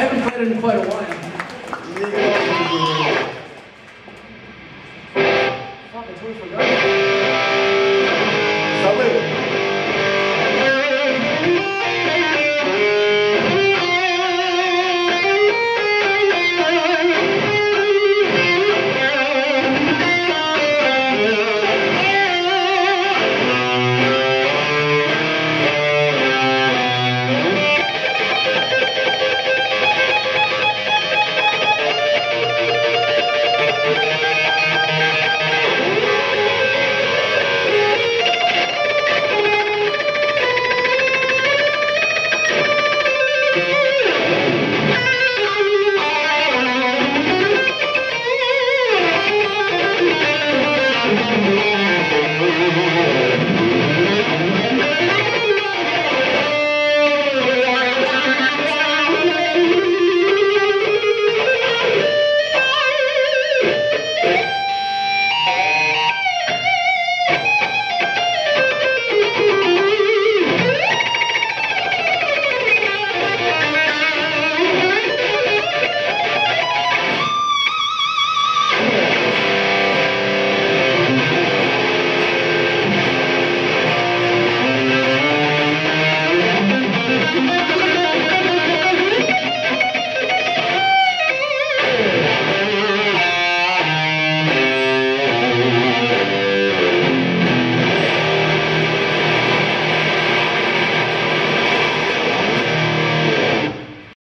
I haven't played it in quite a while. Yeah. Fuck, I totally forgot.